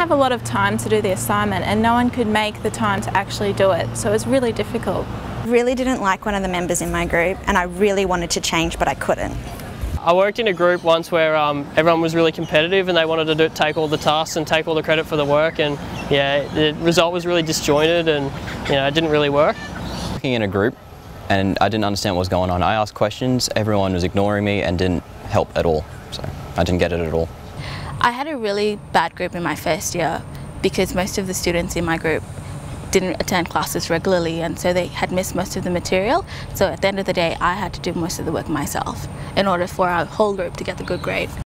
have a lot of time to do the assignment and no one could make the time to actually do it, so it was really difficult. Really didn't like one of the members in my group and I really wanted to change but I couldn't. I worked in a group once where um, everyone was really competitive and they wanted to do, take all the tasks and take all the credit for the work and yeah, the result was really disjointed and you know, it didn't really work. Working in a group and I didn't understand what was going on. I asked questions, everyone was ignoring me and didn't help at all, so I didn't get it at all. I had a really bad group in my first year because most of the students in my group didn't attend classes regularly and so they had missed most of the material. So at the end of the day, I had to do most of the work myself in order for our whole group to get the good grade.